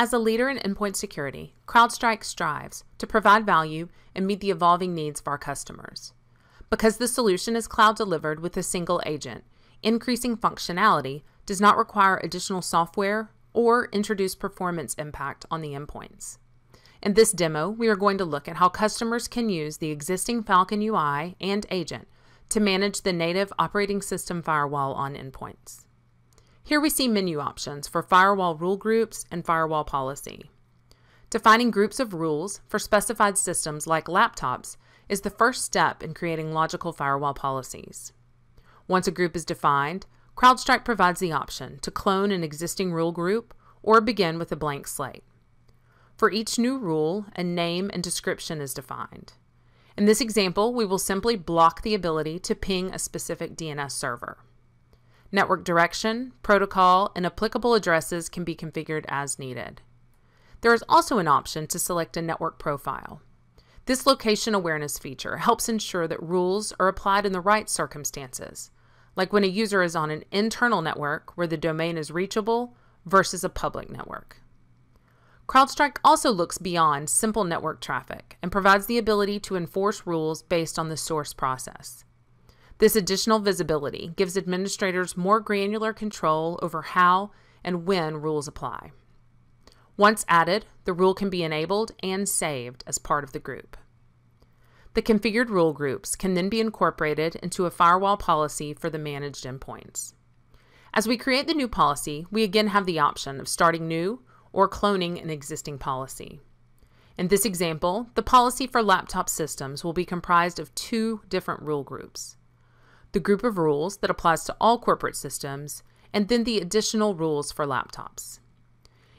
As a leader in endpoint security, CrowdStrike strives to provide value and meet the evolving needs of our customers. Because the solution is cloud delivered with a single agent, increasing functionality does not require additional software or introduce performance impact on the endpoints. In this demo, we are going to look at how customers can use the existing Falcon UI and agent to manage the native operating system firewall on endpoints. Here we see menu options for firewall rule groups and firewall policy. Defining groups of rules for specified systems like laptops is the first step in creating logical firewall policies. Once a group is defined, CrowdStrike provides the option to clone an existing rule group or begin with a blank slate. For each new rule, a name and description is defined. In this example, we will simply block the ability to ping a specific DNS server. Network direction, protocol, and applicable addresses can be configured as needed. There is also an option to select a network profile. This location awareness feature helps ensure that rules are applied in the right circumstances, like when a user is on an internal network where the domain is reachable versus a public network. CrowdStrike also looks beyond simple network traffic and provides the ability to enforce rules based on the source process. This additional visibility gives administrators more granular control over how and when rules apply. Once added, the rule can be enabled and saved as part of the group. The configured rule groups can then be incorporated into a firewall policy for the managed endpoints. As we create the new policy, we again have the option of starting new or cloning an existing policy. In this example, the policy for laptop systems will be comprised of two different rule groups the group of rules that applies to all corporate systems, and then the additional rules for laptops.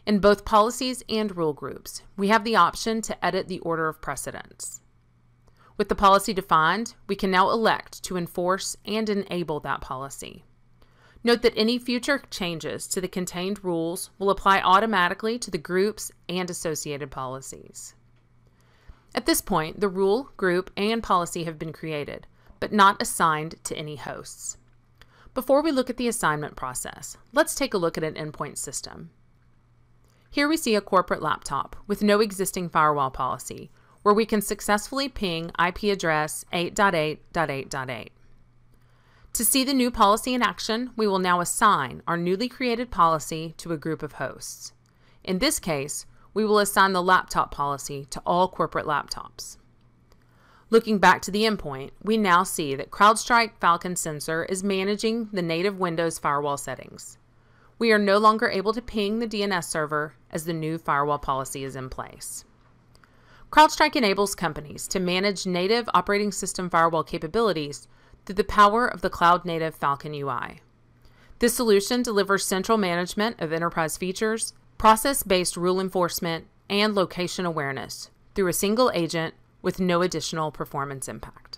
In both policies and rule groups, we have the option to edit the order of precedence. With the policy defined, we can now elect to enforce and enable that policy. Note that any future changes to the contained rules will apply automatically to the groups and associated policies. At this point, the rule, group, and policy have been created, but not assigned to any hosts. Before we look at the assignment process, let's take a look at an endpoint system. Here we see a corporate laptop with no existing firewall policy, where we can successfully ping IP address 8.8.8.8. To see the new policy in action, we will now assign our newly created policy to a group of hosts. In this case, we will assign the laptop policy to all corporate laptops. Looking back to the endpoint, we now see that CrowdStrike Falcon Sensor is managing the native Windows firewall settings. We are no longer able to ping the DNS server as the new firewall policy is in place. CrowdStrike enables companies to manage native operating system firewall capabilities through the power of the cloud native Falcon UI. This solution delivers central management of enterprise features, process based rule enforcement, and location awareness through a single agent with no additional performance impact.